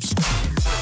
Phillips.